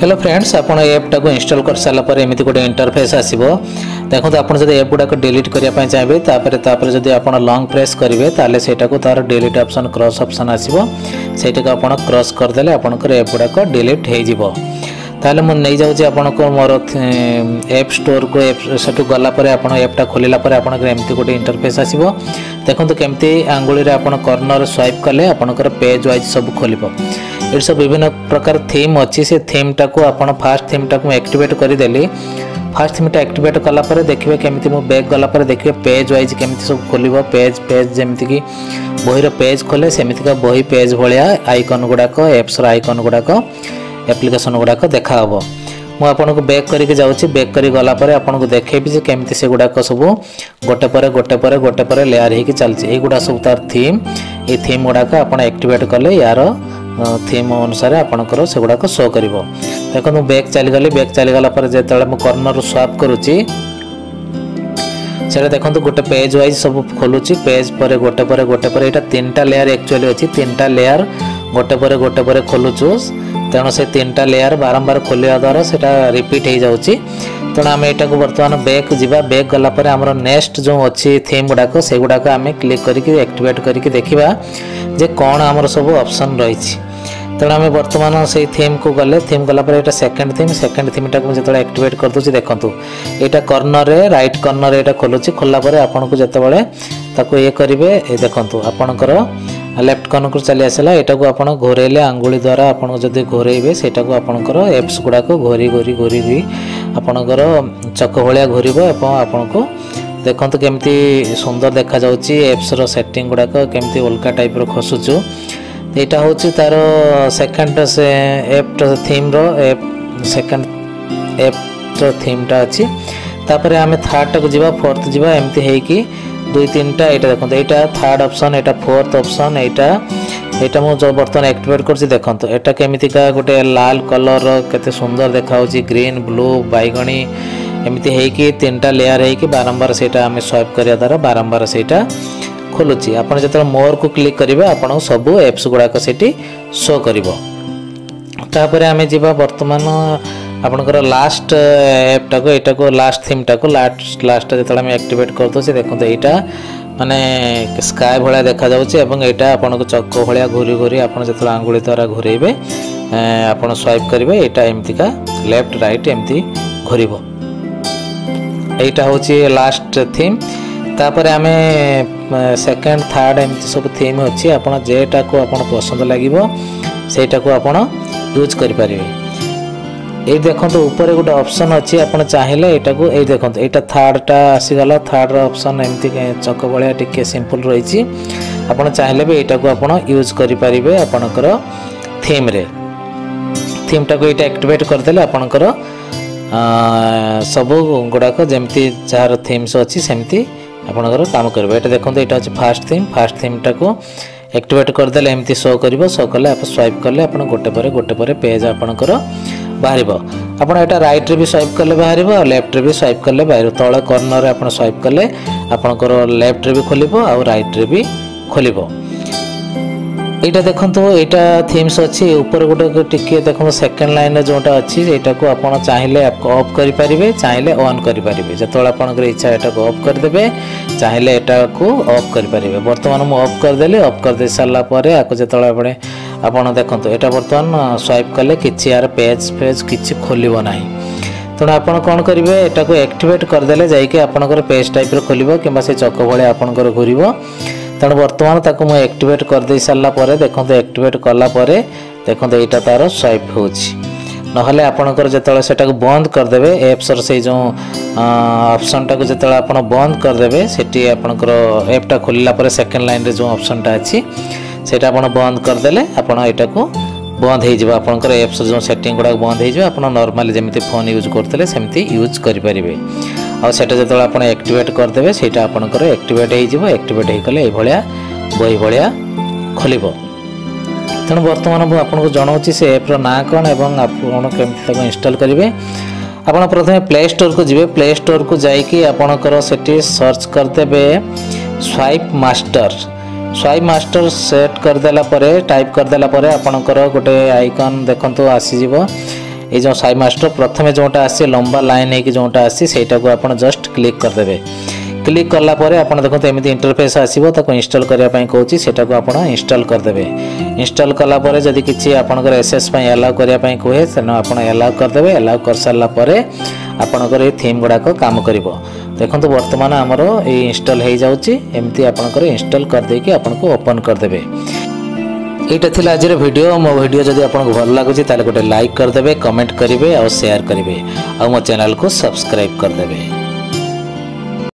hello friends आप app टाक install कर सारापर एमती गोटे इंटरफेस आसो देखो आप एप गुड़ाक डिलीट करने चाहिए तापर जब आप लंग प्रेस करेंगे तेल से तार डिलीट अप्सन क्रस अपसन आसो से आप क्रस करदे आप एप गुड़ाक डिलीट हो ତାହେଲେ ମୁଁ ନେଇଯାଉଛି ଆପଣଙ୍କୁ ମୋର ଆପ୍ ଷ୍ଟୋରକୁ ସେଠୁ ଗଲାପରେ ଆପଣ ଆପ୍ଟା ଖୋଲିଲା ପରେ ଆପଣଙ୍କର ଏମିତି ଗୋଟେ ଇଣ୍ଟରଫେସ୍ ଆସିବ ଦେଖନ୍ତୁ କେମିତି ଆଙ୍ଗୁଳିରେ ଆପଣ କର୍ଣ୍ଣର ସ୍ୱାଇପ୍ କଲେ ଆପଣଙ୍କର ପେଜ୍ ୱାଇଜ୍ ସବୁ ଖୋଲିବ ଏଠି ସବୁ ବିଭିନ୍ନ ପ୍ରକାର ଥିମ୍ ଅଛି ସେ ଥିମ୍ଟାକୁ ଆପଣ ଫାର୍ଷ୍ଟ ଥିମ୍ଟାକୁ ମୁଁ ଆକ୍ଟିଭେଟ୍ କରିଦେଲି ফার্স্ট থিমটা আক্টিভেট কলাপরে দেখবে কেমিতি মু ব্যাক গলাপরে দেখবে পেজ ওয়াইজ কেমিতি সব খোলিব পেজ পেজ যেমিতিকি বইর পেজ খোলে সেমিতিকা বই পেজ ভাগ আইকন গুড়াক এপ্সর আইকন গুড়াক ଆପ୍ଲିକେସନ୍ ଗୁଡ଼ାକ ଦେଖାହେବ ମୁଁ ଆପଣଙ୍କୁ ବ୍ୟାକ୍ କରିକି ଯାଉଛି ବ୍ୟାକ୍ କରି ଗଲା ପରେ ଆପଣଙ୍କୁ ଦେଖେଇବି ଯେ କେମିତି ସେଗୁଡ଼ାକ ସବୁ ଗୋଟେ ପରେ ଗୋଟେ ପରେ ଗୋଟେ ପରେ ଲେୟାର୍ ହେଇକି ଚାଲିଛି ଏଇଗୁଡ଼ା ସବୁ ତାର ଥିମ୍ ଏଇ ଥିମ୍ ଗୁଡ଼ାକ ଆପଣ ଆକ୍ଟିଭେଟ୍ କଲେ ୟାର ଥିମ୍ ଅନୁସାରେ ଆପଣଙ୍କର ସେଗୁଡ଼ାକ ଶୋ କରିବ ଦେଖନ୍ତୁ ମୁଁ ବ୍ୟାକ୍ ଚାଲିଗଲି ବ୍ୟାକ୍ ଚାଲିଗଲା ପରେ ଯେତେବେଳେ ମୁଁ କର୍ଣ୍ଣରୁ ସ୍ୱାପ୍ କରୁଛି সেটা দেখুন গোটে পেজ ওয়াইজ সব খোলুছি পেজ পরে গোটে পরে গোটে পরে এটা তিনটা লেয়ার একচুয়ালি অছি তিনটা লেয়ার গোটে পরে গোটে পরে খোলুছু ତେଣୁ ସେ ତିନିଟା ଲେୟାର ବାରମ୍ବାର ଖୋଲିବା ଦ୍ୱାରା ସେଇଟା ରିପିଟ୍ ହେଇଯାଉଛି ତେଣୁ ଆମେ ଏଇଟାକୁ ବର୍ତ୍ତମାନ ବ୍ୟାକ୍ ଯିବା ବ୍ୟାକ୍ ଗଲା ପରେ ଆମର ନେକ୍ସଟ ଯେଉଁ ଅଛି ଥିମ୍ ଗୁଡ଼ାକ ସେଗୁଡ଼ାକ ଆମେ କ୍ଲିକ୍ କରିକି ଆକ୍ଟିଭେଟ୍ କରିକି ଦେଖିବା ଯେ କ'ଣ ଆମର ସବୁ ଅପସନ୍ ରହିଛି ତେଣୁ ଆମେ ବର୍ତ୍ତମାନ ସେଇ ଥିମ୍କୁ ଗଲେ ଥିମ୍ ଗଲା ପରେ ଏଇଟା ସେକେଣ୍ଡ ଥିମ୍ ସେକେଣ୍ଡ ଥିମ୍ଟାକୁ ମୁଁ ଯେତେବେଳେ ଆକ୍ଟିଭେଟ୍ କରିଦେଉଛି ଦେଖନ୍ତୁ ଏଇଟା କର୍ଣ୍ଣରରେ ରାଇଟ୍ କର୍ଣ୍ଣରରେ ଏଇଟା ଖୋଲୁଛି ଖୋଲିଲା ପରେ ଆପଣଙ୍କୁ ଯେତେବେଳେ ତାକୁ ଇଏ କରିବେ ଦେଖନ୍ତୁ ଆପଣଙ୍କର ଲେଫ୍ଟ କର୍ଣ୍ଣକୁ ଚାଲିଆସିଲା ଏଟାକୁ ଆପଣ ଘୋରେଇଲେ ଆଙ୍ଗୁଳି ଦ୍ୱାରା ଆପଣ ଯଦି ଘୋରେଇବେ ସେଇଟାକୁ ଆପଣଙ୍କର ଏପ୍ସ ଗୁଡ଼ାକ ଘୋରି ଘୋରି ଘୋରି ବି ଆପଣଙ୍କର ଚକ ଭଳିଆ ଘୋରିବ ଏବଂ ଆପଣଙ୍କୁ ଦେଖନ୍ତୁ କେମିତି ସୁନ୍ଦର ଦେଖାଯାଉଛି ଏପ୍ସର ସେଟିଂ ଗୁଡ଼ାକ କେମିତି ଅଲଗା ଟାଇପ୍ର ଖସୁଛୁ ଏଇଟା ହେଉଛି ତା'ର ସେକେଣ୍ଡ ସେ ଏପ୍ଟ ଥିମ୍ର ଏପ୍ ସେକେଣ୍ଡ ଏପ୍ର ଥିମ୍ଟା ଅଛି ତାପରେ ଆମେ ଥାର୍ଡ଼ଟାକୁ ଯିବା ଫୋର୍ଥ ଯିବା ଏମିତି ହେଇକି দুই তিনটা এটা দেখুন এইটা থার্ড অপসন এটা ফোর্থ অপসন এইটা এটা ମୁଁ ଯେଉଁ ବର୍ତ୍ତମାନ ଆକ୍ଟିଭେଟ୍ କରୁଛି ଦେଖନ୍ତୁ ଏଇଟା କେମିତିକା ଗୋଟେ ଲାଲ କଲର୍ର କେତେ ସୁନ୍ଦର ଦେଖାହେଉଛି ଗ୍ରୀନ୍ ବ୍ଲୁ ବାଇଗଣୀ ଏମିତି ହେଇକି ତିନିଟା ଲେୟାର ହେଇକି ବାରମ୍ବାର ସେଇଟା ଆମେ ସ୍ୱାଇପ୍ କରିବା ଦ୍ୱାରା ବାରମ୍ବାର ସେଇଟା ଖୋଲୁଛି ଆପଣ ଯେତେବେଳେ ମୋରକୁ କ୍ଲିକ୍ କରିବେ ଆପଣଙ୍କୁ ସବୁ ଆପ୍ସ ଗୁଡ଼ାକ ସେଠି ଶୋ କରିବ ତାପରେ ଆମେ ଯିବା ବର୍ତ୍ତମାନ ଆପଣଙ୍କର ଲାଷ୍ଟ ଆପ୍ଟାକୁ ଏଇଟାକୁ ଲାଷ୍ଟ ଥିମ୍ଟାକୁ ଲାଷ୍ଟ ଲାଷ୍ଟଟା ଯେତେବେଳେ ଆମେ ଆକ୍ଟିଭେଟ୍ କରିଦେଉଛେ ଦେଖନ୍ତୁ ଏଇଟା ମାନେ ସ୍କାଏ ଭଳିଆ ଦେଖାଯାଉଛି ଏବଂ ଏଇଟା ଆପଣଙ୍କୁ ଚକ ଭଳିଆ ଘୁରି ଘୁରି ଆପଣ ଯେତେବେଳେ ଆଙ୍ଗୁଳି ଦ୍ୱାରା ଘୁରେଇବେ ଆପଣ ସ୍ୱାଇପ୍ କରିବେ ଏଇଟା ଏମିତିକା ଲେଫ୍ଟ ରାଇଟ୍ ଏମିତି ଘୁରିବ ଏଇଟା ହେଉଛି ଲାଷ୍ଟ ଥିମ୍ ତାପରେ ଆମେ ସେକେଣ୍ଡ ଥାର୍ଡ଼ ଏମିତି ସବୁ ଥିମ୍ ଅଛି ଆପଣ ଯେଟାକୁ ଆପଣ ପସନ୍ଦ ଲାଗିବ ସେଇଟାକୁ ଆପଣ ୟୁଜ୍ କରିପାରିବେ ये देखो उपरे गोटे अप्सन अच्छी आप चाहिए यहाँ को ये देखते यहाँ थार्डटा आसीगला थार्डर अप्सन एमती चक भाया टी सिल रही आपत चाहिए भी यहाँ को आप यूज करेंगे आपणकर थीम्रे थीमटा को ये आक्टिवेट करदे आपणकर सब गुड़ाक जमी जार थीम्स अच्छी सेमती आपणकर काम कर देखते यहाँ हूँ फास्ट थीम फास्ट थीमटा को एक्टिवेट करदे एमती शो कर शो कले स्वैप कले आप गोटे गोटे पेज आपणकर ବାହାରିବ ଆପଣ ଏଇଟା ରାଇଟ୍ରେ ବି ସ୍ୱାଇପ୍ କଲେ ବାହାରିବ ଆଉ ଲେଫ୍ଟରେ ବି ସ୍ୱାଇପ୍ କଲେ ବାହାରିବ ତଳ କର୍ଣ୍ଣରରେ ଆପଣ ସ୍ୱାଇପ୍ କଲେ ଆପଣଙ୍କର ଲେଫ୍ଟରେ ବି ଖୋଲିବ ଆଉ ରାଇଟ୍ରେ ବି ଖୋଲିବ ଏଇଟା ଦେଖନ୍ତୁ ଏଇଟା ଥିମ୍ସ ଅଛି ଉପରେ ଗୋଟେ ଟିକିଏ ଦେଖନ୍ତୁ ସେକେଣ୍ଡ ଲାଇନ୍ରେ ଯେଉଁଟା ଅଛି ସେଇଟାକୁ ଆପଣ ଚାହିଁଲେ ଅଫ୍ କରିପାରିବେ ଚାହିଁଲେ ଅନ୍ କରିପାରିବେ ଯେତେବେଳେ ଆପଣଙ୍କର ଇଚ୍ଛା ଏଟାକୁ ଅଫ୍ କରିଦେବେ ଚାହିଁଲେ ଏଟାକୁ ଅଫ୍ କରିପାରିବେ ବର୍ତ୍ତମାନ ମୁଁ ଅଫ୍ କରିଦେଲି ଅଫ୍ କରିଦେଇ ସାରିଲା ପରେ ଆକୁ ଯେତେବେଳେ ଆପଣ ଆପଣ ଦେଖନ୍ତୁ ଏଇଟା ବର୍ତ୍ତମାନ ସ୍ୱାଇପ୍ କଲେ କିଛି ଏହାର ପେଜ୍ ଫେଜ୍ କିଛି ଖୋଲିବ ନାହିଁ ତେଣୁ ଆପଣ କ'ଣ କରିବେ ଏଟାକୁ ଆକ୍ଟିଭେଟ୍ କରିଦେଲେ ଯାଇକି ଆପଣଙ୍କର ପେଜ୍ ଟାଇପ୍ର ଖୋଲିବ କିମ୍ବା ସେ ଚକ ଭଳିଆ ଆପଣଙ୍କର ଘୁରିବ ତେଣୁ ବର୍ତ୍ତମାନ ତାକୁ ମୁଁ ଆକ୍ଟିଭେଟ୍ କରିଦେଇ ସାରିଲା ପରେ ଦେଖନ୍ତୁ ଆକ୍ଟିଭେଟ୍ କଲା ପରେ ଦେଖନ୍ତୁ ଏଇଟା ତା'ର ସ୍ୱାଇପ୍ ହେଉଛି ନହେଲେ ଆପଣଙ୍କର ଯେତେବେଳେ ସେଟାକୁ ବନ୍ଦ କରିଦେବେ ଏପ୍ସର ସେଇ ଯେଉଁ ଅପସନ୍ଟାକୁ ଯେତେବେଳେ ଆପଣ ବନ୍ଦ କରିଦେବେ ସେଠି ଆପଣଙ୍କର ଏପ୍ଟା ଖୋଲିଲା ପରେ ସେକେଣ୍ଡ ଲାଇନ୍ରେ ଯେଉଁ ଅପସନ୍ଟା ଅଛି সেটা আপনার বন্ধ করেদেলে আপনার এটাকে বন্ধ হয়ে যাব আপনার এপস যে সেটিং গুড়া বন্ধ হয়ে যাব আপনার নর্মালি যেমি ফোন ইউজ করলে সেমি ইউজ করে পারবে আটা যেত আপনার একটিভেট করেদেবে সেটা আপনার একটিভেট হয়ে যাব একটিভেট হয়ে গেলে এইভাবে বই ভাইয়া খোলব তেমন বর্তমান মু আপনার জনাওছি সে এপ্র না কম এবং আপনার কেমি তাকে ইনস্টল করবে আপনার প্রথমে প্লে স্টোর কু যাবে প্লে স্টোর যাই আপনার সেটি search করেদেবে swipe master swipe master set କରିଦେଲା ପରେ ଟାଇପ୍ କରିଦେଲା ପରେ ଆପଣଙ୍କର ଗୋଟେ ଆଇକନ୍ ଦେଖନ୍ତୁ ଆସିଯିବ ଏଇ ଯେଉଁ ସ୍ୱାଇପ୍ ମାଷ୍ଟର ପ୍ରଥମେ ଯେଉଁଟା ଆସି ଲମ୍ବା ଲାଇନ୍ ହେଇକି ଯେଉଁଟା ଆସି ସେଇଟାକୁ ଆପଣ ଜଷ୍ଟ କ୍ଲିକ୍ କରିଦେବେ ক্লিক কলা পরে আপনার দেখুন এমনি ইন্টরফেস আসব তাকে ইনস্টল করা কৌছি সেটা আপনার ইনস্টল করেদেবে ইনস্টল কলাপরে যদি কিছু আপনার এসএস এলাও করা কুহে সে আপনার এলাও করেদেবে এলাও করসারা পরে আপনার এই থিম গুড়াক কাম করব দেখুন বর্তমান আমার এই ইনস্টল হয়ে যাচ্ছি এমতি আপনার ইনস্টল করেদি আপনার ওপন করেদেবে এইটা লা আজর ভিডিও মো ভিডিও যদি আপনার ভাল লাগুচি তাহলে গোটে লাইক করেদেবে কমেন্ট করবে আও সেয়ার করবে আো চ্যানেল কু সবসক্রাইব করেদেবে